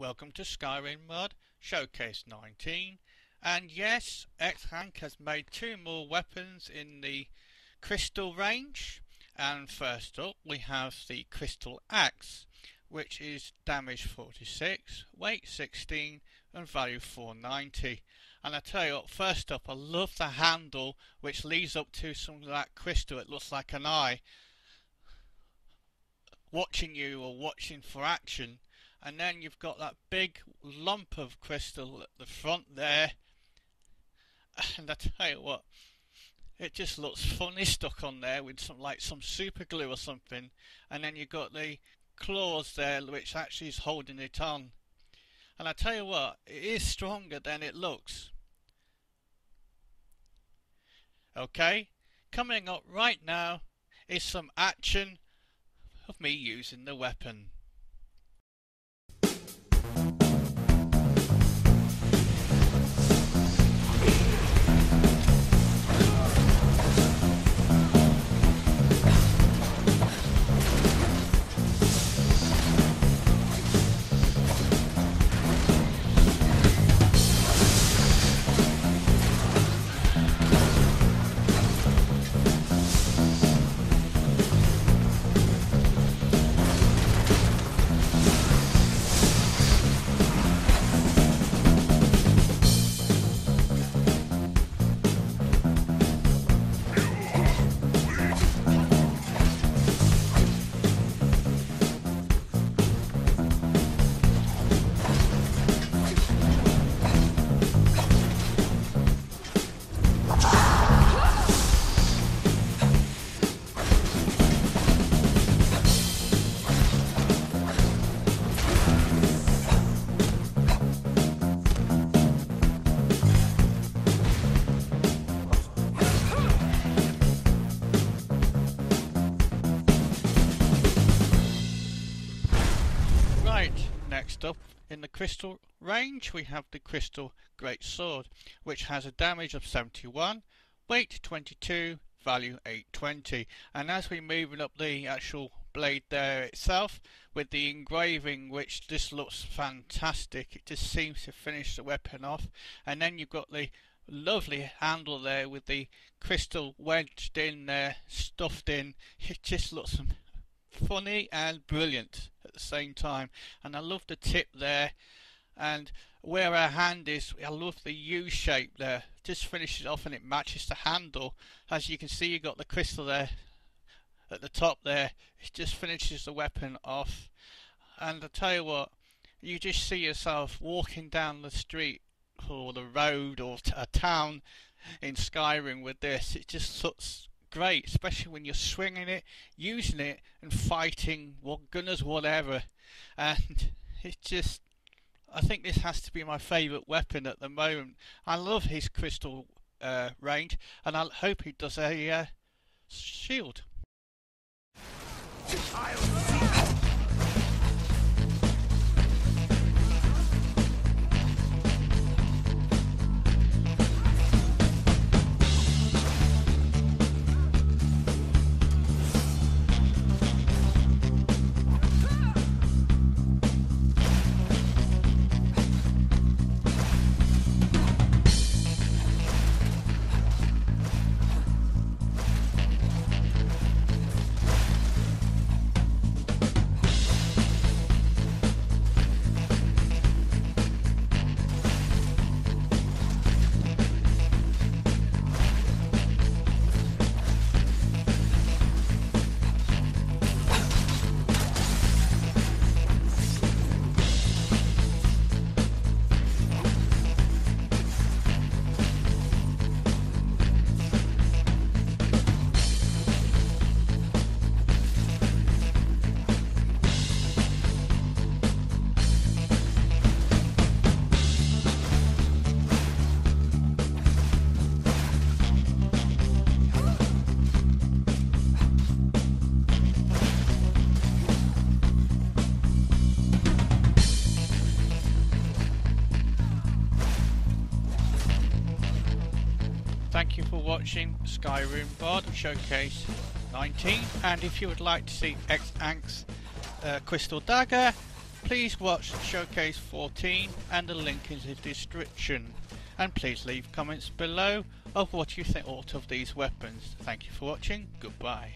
welcome to Skyrim Mod Showcase 19 and yes, Xiank has made two more weapons in the crystal range. And first up we have the crystal axe which is damage 46, weight 16 and value 490 and I tell you what, first up I love the handle which leads up to some of that crystal, it looks like an eye watching you or watching for action and then you've got that big lump of crystal at the front there. And I tell you what it just looks funny stuck on there with some like some super glue or something. And then you've got the claws there which actually is holding it on. And I tell you what it is stronger than it looks. Okay? Coming up right now is some action of me using the weapon. Next up in the crystal range we have the crystal great sword which has a damage of 71, weight 22, value 820 and as we're moving up the actual blade there itself with the engraving which just looks fantastic it just seems to finish the weapon off. And then you've got the lovely handle there with the crystal wedged in there stuffed in. It just looks funny and brilliant at the same time. And I love the tip there. And where our hand is, I love the U shape there. Just finishes off and it matches the handle. As you can see, you got the crystal there at the top there. It just finishes the weapon off. And I tell you what, you just see yourself walking down the street or the road or a town in Skyrim with this. It just looks great, especially when you're swinging it, using it, and fighting what gunners, whatever. And it's just, I think this has to be my favourite weapon at the moment. I love his crystal uh, range, and I hope he does a uh, shield. Thank you for watching Skyrim Mod Showcase 19 and if you would like to see Xiank's uh, Crystal Dagger Please watch Showcase 14 and the link is in the description. And please leave comments below of what you thought of these weapons. Thank you for watching, goodbye.